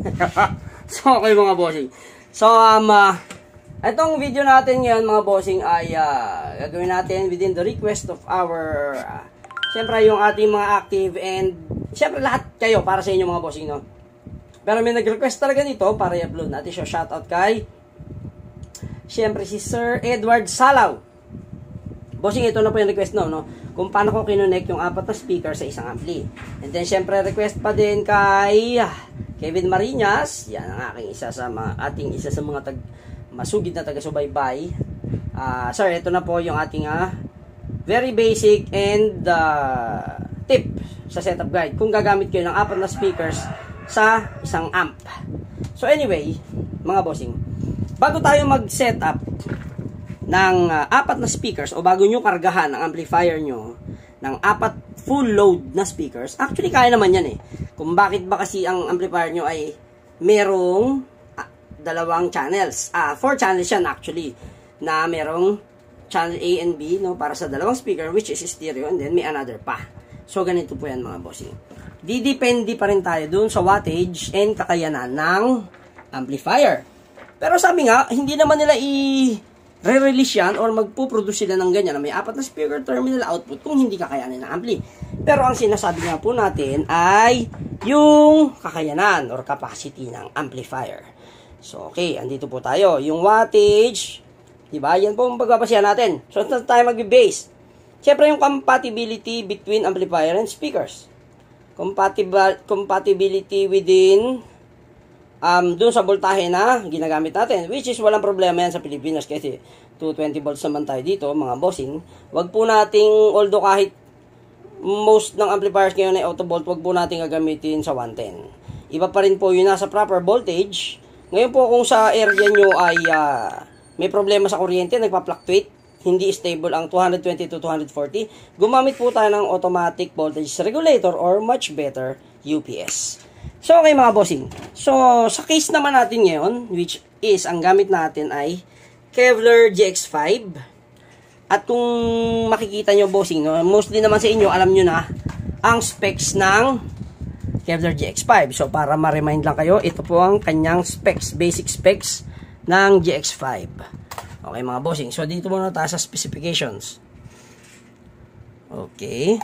so, okay mga bossing. So, um, uh, itong video natin ngayon mga bossing ay uh, gagawin natin within the request of our, uh, syempre yung ating mga active and syempre lahat kayo para sa inyo mga bossing, no? Pero may nag-request talaga nito para i-upload natin siya. Shoutout kay, syempre si Sir Edward Salaw. Bossing, ito na po yung request no, no? Kung paano ko kinonect yung apat na speaker sa isang ampli. And then, syempre, request pa din kay ah, Kevin Marinas. Yan ang aking isa sa mga, ating isa sa mga tag, masugid na taga-subaybay. Uh, sir, ito na po yung ating uh, very basic and uh, tip sa setup guide. Kung gagamit kayo ng apat na speakers sa isang amp. So anyway, mga bossing, bago tayo mag-setup ng uh, apat na speakers o bago nyo kargahan ang amplifier nyo ng apat full load na speakers, actually kaya naman yan eh. Kung bakit ba kasi ang amplifier nyo ay merong uh, dalawang channels. Ah, four channels yan actually na merong channel A and B no para sa dalawang speaker which is stereo and then may another pa. So ganito po yan mga bossing. Didepende pa rin tayo dun sa wattage and kakayanan ng amplifier. Pero sabi nga, hindi naman nila i re-release yan or magpo-produce sila ng ganyan na may apat na speaker terminal output kung hindi kakayanin ng ampli. Pero ang sinasabi nga po natin ay yung kakayanan or capacity ng amplifier. So, okay, andito po tayo. Yung wattage, diba? Yan po ang pagbabasihan natin. So, ito tayo mag-base. Siyempre, yung compatibility between amplifier and speakers. Compatible, compatibility within um, dun sa voltahe na ginagamit natin, which is walang problema yan sa Pilipinas kasi 220 volts naman tayo dito, mga bossing. Wag po nating, although kahit most ng amplifiers ngayon ay auto volt, wag po nating gagamitin sa 110. Iba pa rin po yun nasa proper voltage. Ngayon po kung sa area nyo ay uh, may problema sa kuryente, nagpa-fluctuate, hindi stable ang 220 to 240, gumamit po tayo ng automatic voltage regulator or much better UPS. So, okay mga bossing. So, sa case naman natin ngayon, which is, ang gamit natin ay Kevlar GX5. At kung makikita nyo bossing, no, mostly naman sa inyo, alam nyo na ang specs ng Kevlar GX5. So, para ma-remind lang kayo, ito po ang kanyang specs, basic specs ng GX5. Okay mga bossing. So, dito muna tayo sa specifications. Okay.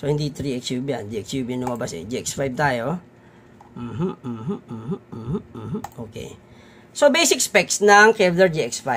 So, hindi 3XUV yan. GXUV lumabas eh. GX5 tayo. Mm-hmm, mm-hmm, mm-hmm, mm-hmm, mm-hmm. Okay. So, basic specs ng Kevlar GX5.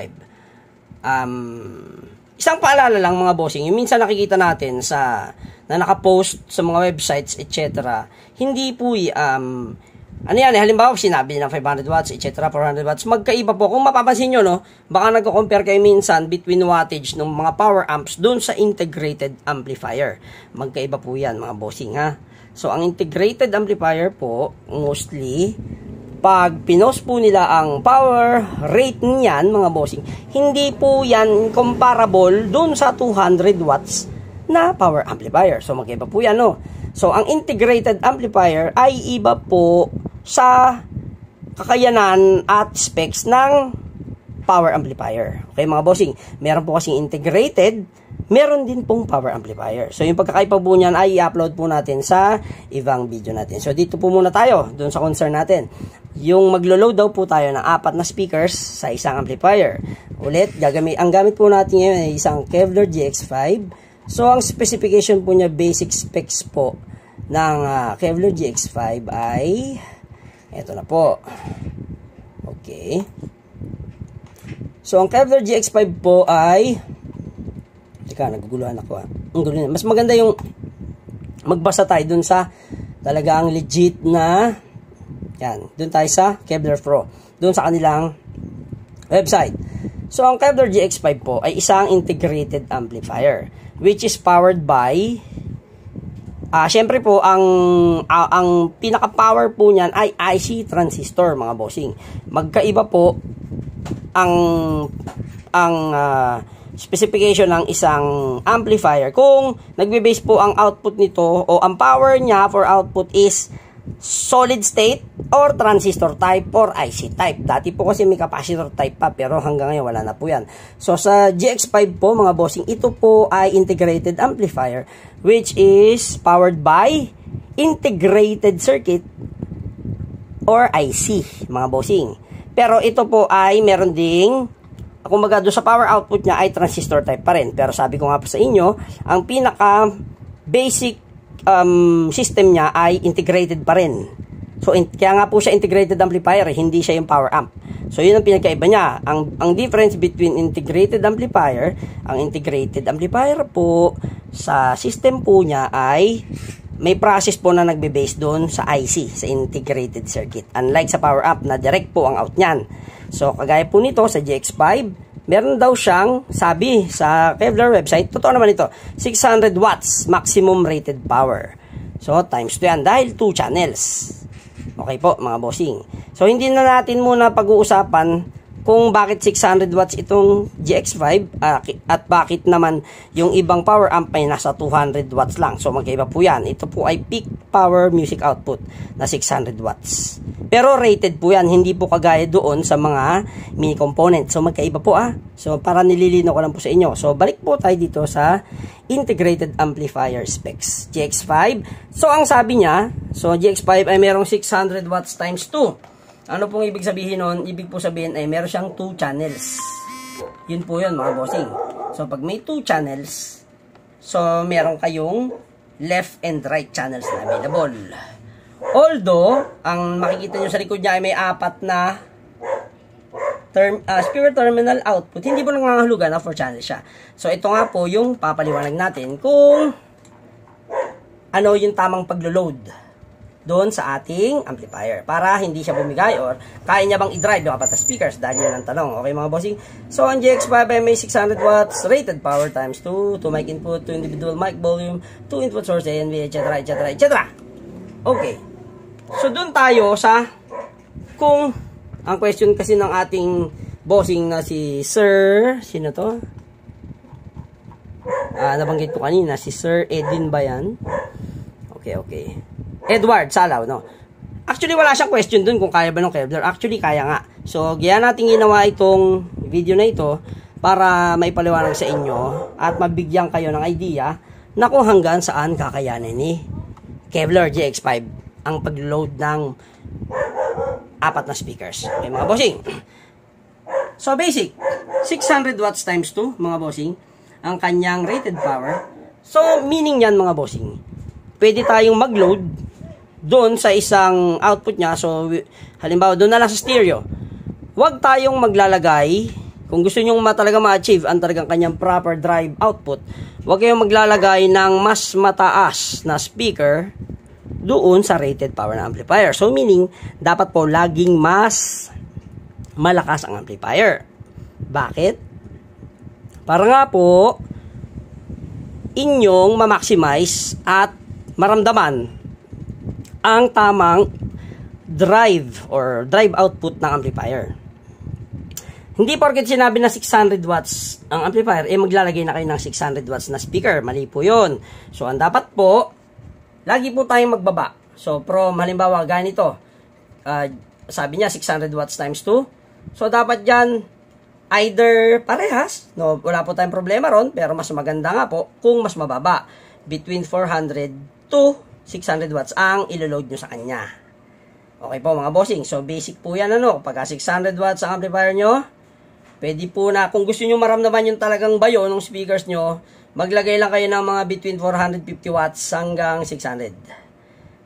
Um, isang paalala lang mga bossing. Yung minsan nakikita natin sa na nakapost sa mga websites, etc. Hindi po um, ano yan, eh, halimbawa, sinabi ng 500 watts, etc., 400 watts, magkaiba po. Kung mapapansin nyo, no, baka nagko-compare kayo minsan between wattage ng mga power amps doon sa integrated amplifier. Magkaiba po yan, mga bossing, ha? So, ang integrated amplifier po, mostly, pag pinos po nila ang power rate niyan, mga bossing, hindi po yan comparable doon sa 200 watts na power amplifier. So, magkaiba po yan, no? So, ang integrated amplifier ay iba po sa kakayanan at specs ng power amplifier. Okay mga bossing, meron po kasing integrated, meron din pong power amplifier. So yung pagkakaiba po niyan ay i-upload po natin sa ibang video natin. So dito po muna tayo, doon sa concern natin. Yung maglo-load daw po tayo ng apat na speakers sa isang amplifier. Ulit, gagamit, ang gamit po natin ngayon ay isang Kevlar GX5. So ang specification po niya, basic specs po ng uh, Kevlar GX5 ay ito na po. Okay. So, ang Kevlar GX5 po ay Teka, naguguluhan ako ah. Ang gulo Mas maganda yung magbasa tayo dun sa talagang legit na yan. Dun tayo sa Kevlar Pro. Dun sa kanilang website. So, ang Kevlar GX5 po ay isang integrated amplifier which is powered by Ah, uh, syempre po ang uh, ang pinaka-power po niyan ay IC transistor mga bossing. Magkaiba po ang ang uh, specification ng isang amplifier. Kung nagbe-base po ang output nito o ang power niya for output is solid state or transistor type or IC type. Dati po kasi may capacitor type pa pero hanggang ngayon wala na po yan. So sa GX5 po mga bossing, ito po ay integrated amplifier which is powered by integrated circuit or IC, mga bossing. Pero ito po ay meron ding kumbaga doon sa power output niya ay transistor type pa rin. Pero sabi ko nga po sa inyo, ang pinaka basic um, system niya ay integrated pa rin. So, in, kaya nga po siya integrated amplifier, hindi siya yung power amp. So, yun ang pinagkaiba niya. Ang, ang difference between integrated amplifier, ang integrated amplifier po, sa system po niya ay may process po na nagbe-base doon sa IC, sa integrated circuit. Unlike sa power amp na direct po ang out niyan. So, kagaya po nito sa GX5, meron daw siyang, sabi sa Kevlar website, totoo naman ito, 600 watts maximum rated power. So, times 2 yan dahil 2 channels. Okay po, mga bossing. So, hindi na natin muna pag-uusapan kung bakit 600 watts itong GX5 uh, at bakit naman yung ibang power amp ay nasa 200 watts lang. So magkaiba po yan. Ito po ay peak power music output na 600 watts. Pero rated po yan, hindi po kagaya doon sa mga mini component. So magkaiba po ah. So para nililino ko lang po sa inyo. So balik po tayo dito sa integrated amplifier specs. GX5. So ang sabi niya, so GX5 ay merong 600 watts times 2. Ano pong ibig sabihin nun? Ibig po sabihin ay meron siyang 2 channels. Yun po yun mga bossing. So pag may 2 channels, so meron kayong left and right channels na available. Although, ang makikita nyo sa likod niya ay may apat na term, uh, speaker terminal output, hindi po nangangahulugan na 4 channels siya. So ito nga po yung papaliwanag natin kung ano yung tamang paglo-load doon sa ating amplifier para hindi siya bumigay or kaya niya bang i-drive yung apat speakers? Dahil yun ang tanong. Okay mga bossing? So ang GX5 ay may 600 watts rated power times 2 2 mic input 2 individual mic volume 2 input source ANV etc etc etc okay. So doon tayo sa kung ang question kasi ng ating bossing na si Sir sino to? Ah, nabanggit ko kanina si Sir Edwin ba yan okay okay Edward Salaw, no? Actually, wala siyang question dun kung kaya ba ng Kevlar. Actually, kaya nga. So, kaya natin ginawa itong video na ito para maipaliwanag sa inyo at mabigyan kayo ng idea na kung hanggang saan kakayanin ni Kevlar GX5 ang pag-load ng apat na speakers. Okay, mga bossing. So, basic. 600 watts times 2, mga bossing, ang kanyang rated power. So, meaning yan, mga bossing, pwede tayong mag-load doon sa isang output niya. So, halimbawa, doon na lang sa stereo. Huwag tayong maglalagay, kung gusto nyo talaga ma-achieve ang talagang kanyang proper drive output, huwag kayong maglalagay ng mas mataas na speaker doon sa rated power na amplifier. So, meaning, dapat po laging mas malakas ang amplifier. Bakit? Para nga po, inyong ma-maximize at maramdaman ang tamang drive or drive output ng amplifier. Hindi porket sinabi na 600 watts ang amplifier, eh maglalagay na kayo ng 600 watts na speaker. Mali po yun. So, ang dapat po, lagi po tayong magbaba. So, from halimbawa, ganito. Uh, sabi niya, 600 watts times 2. So, dapat dyan, either parehas, no, wala po tayong problema ron, pero mas maganda nga po kung mas mababa. Between 400 to 600 watts ang iloload nyo sa kanya. Okay po mga bossing. So basic po yan ano. Pagka 600 watts ang amplifier nyo, pwede po na kung gusto nyo maramdaman yung talagang bayo ng speakers nyo, maglagay lang kayo ng mga between 450 watts hanggang 600.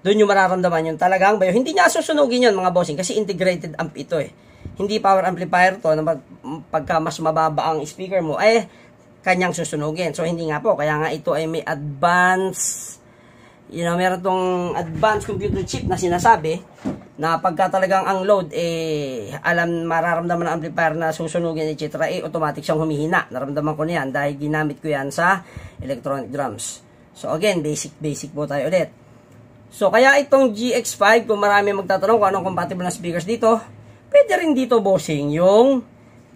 Doon nyo mararamdaman yung talagang bayo. Hindi niya susunugin yun mga bossing kasi integrated amp ito eh. Hindi power amplifier to na pagka mas mababa ang speaker mo, eh kanyang susunugin. So hindi nga po. Kaya nga ito ay may advanced you know, meron tong advanced computer chip na sinasabi na pagka talagang ang load, eh, alam, mararamdaman ng amplifier na susunugin, etc., eh, automatic siyang humihina. Naramdaman ko na yan dahil ginamit ko yan sa electronic drums. So, again, basic, basic po tayo ulit. So, kaya itong GX5, kung marami magtatanong kung anong compatible na speakers dito, pwede rin dito bossing yung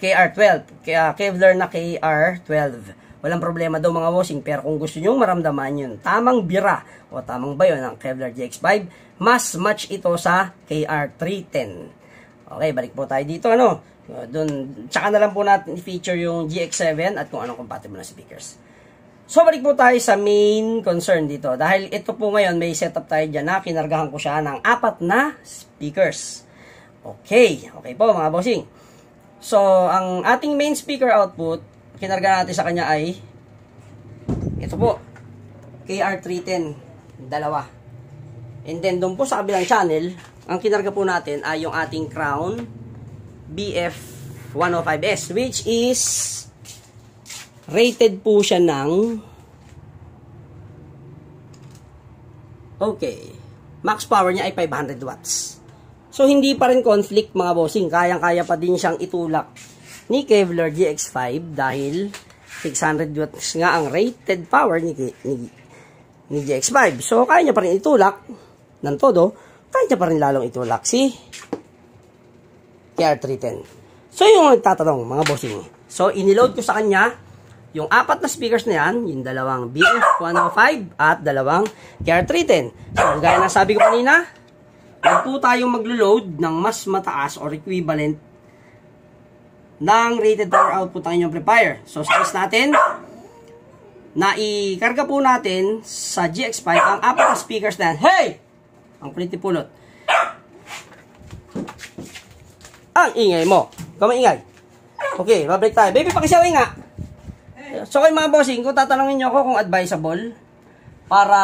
KR12, kaya Kevlar na KR12. Walang problema daw mga bossing, pero kung gusto nyo maramdaman yun, tamang bira o tamang bayo ng Kevlar GX5, mas match ito sa KR310. Okay, balik po tayo dito, ano? Doon, tsaka na lang po natin i-feature yung GX7 at kung anong compatible na speakers. So, balik po tayo sa main concern dito. Dahil ito po ngayon, may setup tayo dyan na kinargahan ko siya ng apat na speakers. Okay. Okay po, mga bossing. So, ang ating main speaker output, kinarga natin sa kanya ay ito po. KR310. Dalawa. And then, doon po sa kabilang channel, ang kinarga po natin ay yung ating Crown BF105S, which is rated po siya ng okay max power niya ay 500 watts so hindi pa rin conflict mga bossing kayang-kaya pa din siyang itulak ni Kevlar GX5 dahil 600 watts nga ang rated power ni, ni, ni GX5 so kaya niya pa rin itulak ng todo. Kaya niya pa rin lalong itulak si KR310 so yung nagtatanong mga bossing so iniload ko sa kanya yung apat na speakers na yan, yung dalawang BF105 at dalawang KR310. So, gaya na sabi ko kanina, huwag po tayong maglo-load ng mas mataas or equivalent ng rated power output ng inyong amplifier. So, sa case natin, na ikarga po natin sa GX5 ang apat na speakers na. Hey! Ang kulit pulot. Ang ingay mo. Kumaingay. Okay, babalik tayo. Baby, pakisaway nga. So kay mga bossing, kung tatanungin nyo ako kung advisable para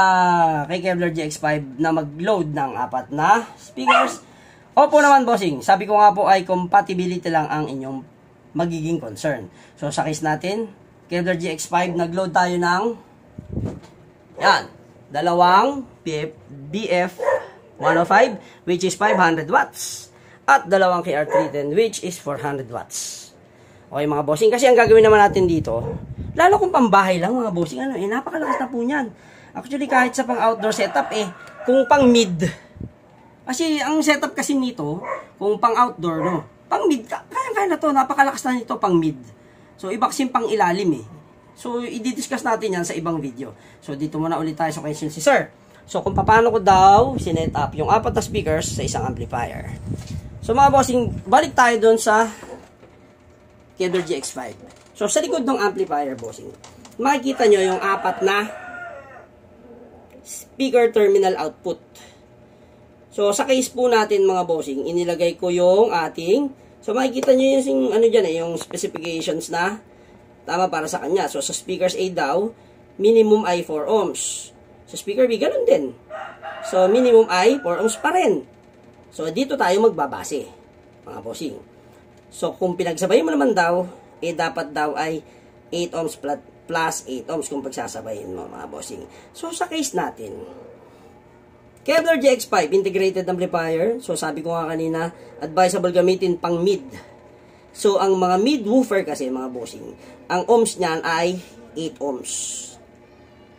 kay Kevlar GX5 na mag-load ng apat na speakers, opo naman bossing. Sabi ko nga po ay compatibility lang ang inyong magiging concern. So sa case natin, Kevlar GX5, nag-load tayo ng yan, dalawang BF, BF 105 which is 500 watts at dalawang KR310 which is 400 watts. Okay mga bossing, kasi ang gagawin naman natin dito, lalo kung pambahay lang mga bossing, ano, eh, napakalakas na po niyan. Actually, kahit sa pang outdoor setup, eh, kung pang mid, kasi ang setup kasi nito, kung pang outdoor, no, pang mid, kaya-kaya na to, napakalakas na nito pang mid. So, kasi pang ilalim eh. So, i-discuss natin yan sa ibang video. So, dito muna ulit tayo sa question si Sir. So, kung paano ko daw sinet up yung apat na speakers sa isang amplifier. So, mga bossing, balik tayo doon sa Keder GX5. So, sa likod ng amplifier, bossing, makikita nyo yung apat na speaker terminal output. So, sa case po natin, mga bossing, inilagay ko yung ating, so makikita nyo yung, ano dyan eh, yung specifications na tama para sa kanya. So, sa speakers A daw, minimum ay 4 ohms. Sa speaker B, ganun din. So, minimum ay 4 ohms pa rin. So, dito tayo magbabase, mga bossing. So, kung pinagsabay mo naman daw, eh dapat daw ay 8 ohms plus 8 ohms kung pagsasabayin mo mga bossing. So, sa case natin, Kevlar GX5 integrated amplifier. So, sabi ko nga kanina, advisable gamitin pang mid. So, ang mga mid woofer kasi mga bossing, ang ohms niyan ay 8 ohms.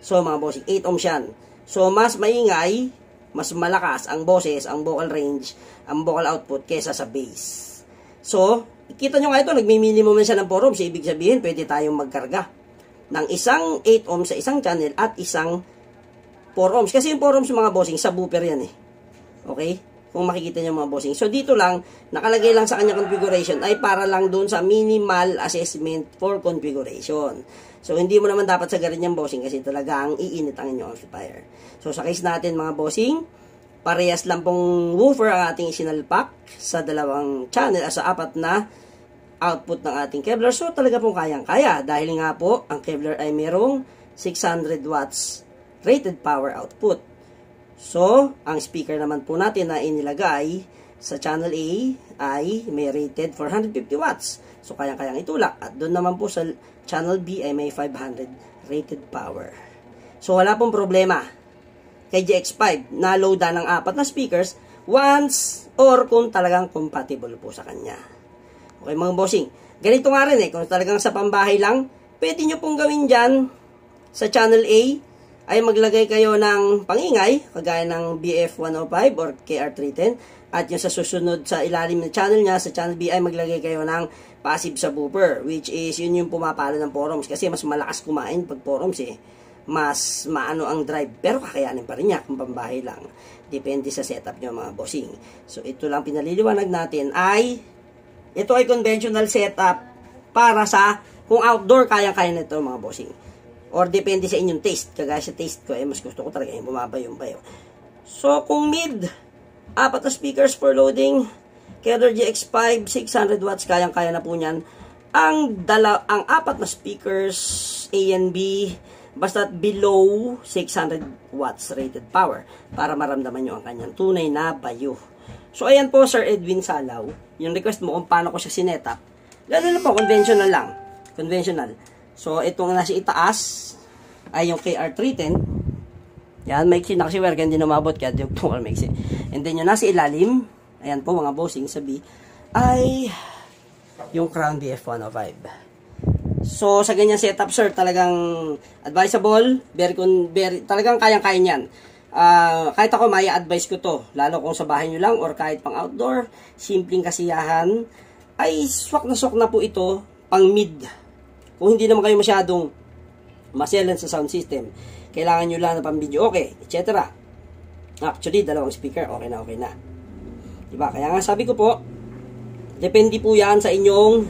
So, mga bossing, 8 ohms yan. So, mas maingay, mas malakas ang boses, ang vocal range, ang vocal output kesa sa bass. So, kita nyo nga ito, nagmi-minimum siya ng 4 ohms. Ibig sabihin, pwede tayong magkarga ng isang 8 ohms sa isang channel at isang 4 ohms. Kasi yung 4 ohms mga bossing, sa booper yan eh. Okay? Kung makikita nyo mga bossing. So, dito lang, nakalagay lang sa kanya configuration ay para lang doon sa minimal assessment for configuration. So, hindi mo naman dapat sagarin yung bossing kasi talagang iinit ang inyong amplifier. So, sa case natin mga bossing, Parehas lang pong woofer ang ating isinalpak sa dalawang channel, ah, sa apat na output ng ating Kevlar. So, talaga pong kayang-kaya. Dahil nga po, ang Kevlar ay merong 600 watts rated power output. So, ang speaker naman po natin na inilagay sa channel A ay may rated 450 watts. So, kayang-kayang itulak. At doon naman po sa channel B ay may 500 rated power. So, wala pong problema kay GX5 na loadan ng apat na speakers once or kung talagang compatible po sa kanya. Okay mga bossing, ganito nga rin eh, kung talagang sa pambahay lang, pwede nyo pong gawin dyan sa channel A ay maglagay kayo ng pangingay, kagaya ng BF105 or KR310, at yung sa susunod sa ilalim ng channel niya, sa channel B ay maglagay kayo ng passive subwoofer, which is yun yung pumapalo ng forums, kasi mas malakas kumain pag forums eh mas maano ang drive. Pero kakayanin pa rin niya kung pambahay lang. Depende sa setup niyo mga bossing. So ito lang pinaliliwanag natin ay ito ay conventional setup para sa kung outdoor kaya-kaya nito mga bossing. Or depende sa inyong taste. Kagaya sa taste ko, eh, mas gusto ko talaga yung bumaba yung bayo. So, kung mid, apat na speakers for loading, Keller GX5, 600 watts, kayang-kaya na po niyan. Ang, dala, ang apat na speakers, A and B, basta below 600 watts rated power para maramdaman nyo ang kanyang tunay na bayo. So, ayan po, Sir Edwin Salaw. Yung request mo kung paano ko siya sinetap. Lalo na po, conventional lang. Conventional. So, itong nasa itaas ay yung KR310. Yan, maiksi na kasi wire, hindi na mabot kaya yung tungal maiksi. And then yung nasa ilalim, ayan po mga bossing sabi, ay yung Crown BF105. So, sa ganyan setup, sir, talagang advisable, very, very talagang kayang-kaya niyan. Uh, kahit ako, may advice ko to, lalo kung sa bahay nyo lang or kahit pang outdoor, simpleng kasiyahan, ay swak na swak na po ito, pang mid kung hindi naman kayo masyadong maselan sa sound system, kailangan nyo lang na pang video okay, etc. Actually, dalawang speaker, okay na, okay na. Diba? Kaya nga sabi ko po, depende po yan sa inyong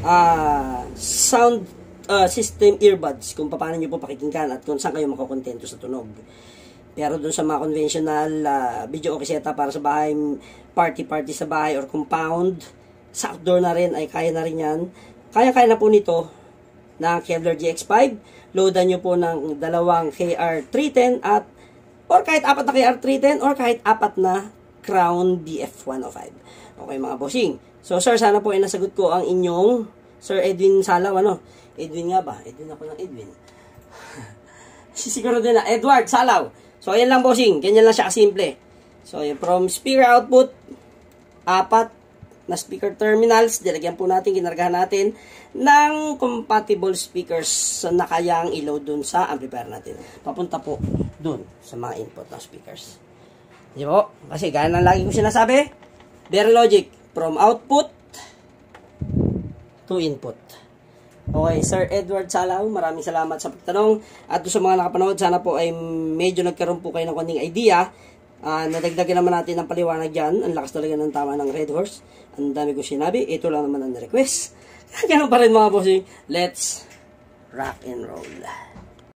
uh, sound uh, system earbuds, kung paano nyo po pakikinggan at kung saan kayo makakontento sa tunog. Pero dun sa mga conventional uh, video okay setup para sa bahay, party-party sa bahay or compound, sa outdoor na rin ay kaya na rin yan kaya-kaya na po nito ng Kevlar GX5. Loadan nyo po ng dalawang KR310 at or kahit apat na KR310 or kahit apat na Crown BF105. Okay mga bossing. So sir, sana po ay nasagot ko ang inyong Sir Edwin Salaw, ano? Edwin nga ba? Edwin ako ng Edwin. Sisiguro din na. Edward Salaw. So ayan lang bossing. Ganyan lang siya kasimple. So from speaker output, apat na speaker terminals. Dilagyan po natin, kinargahan natin ng compatible speakers na kayang i-load dun sa amplifier natin. Papunta po dun sa mga input ng speakers. Di po? Kasi gaya ng lagi ko sinasabi, very logic from output to input. Okay, Sir Edward Salaw, maraming salamat sa pagtanong. At sa mga nakapanood, sana po ay medyo nagkaroon po kayo ng konting idea Uh, nadagdagan naman natin ng paliwanag dyan. Ang lakas talaga ng tama ng Red Horse. Ang dami ko sinabi. Ito lang naman ang request. Ganun pa rin mga bossing. Let's rock and roll.